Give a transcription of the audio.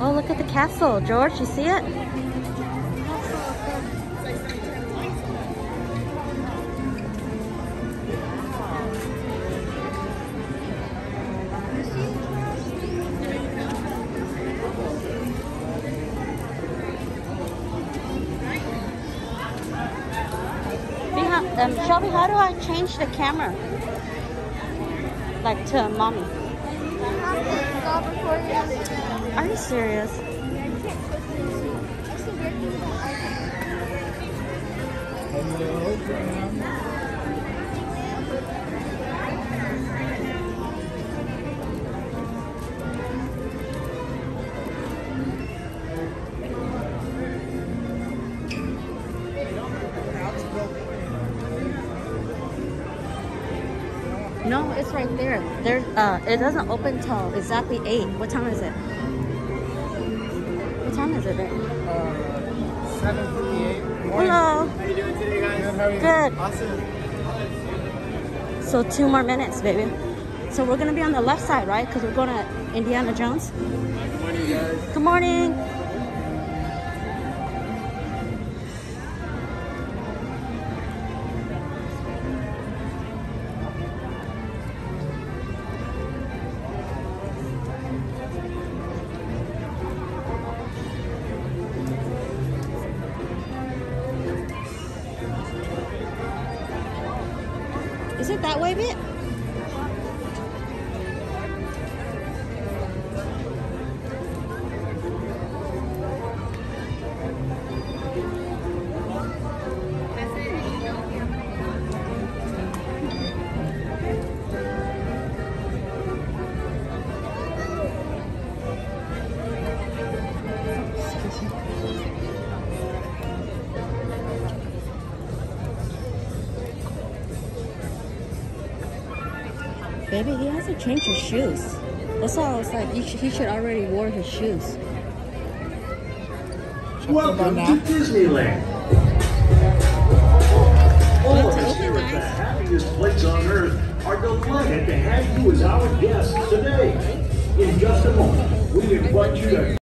Oh, look at the castle, George. You see it? Um, Shelby, how do I change the camera? Like to mommy. Serious? No, it's right there. There, uh, it doesn't open till exactly eight. What time is it? Time is it? Uh, 758. Hello. How you doing today, guys? Good, how are you? Good. Awesome. So two more minutes, baby. So we're gonna be on the left side, right? Because we're going to Indiana Jones. Good morning, guys. Good morning. Is it that way, bit? Baby, he hasn't changed his shoes. That's why I was like, he, sh- he should already wore his shoes. Welcome to Disneyland. All of us here at the happiest place on earth are delighted to have you as our guests today. In just a moment, we invite you to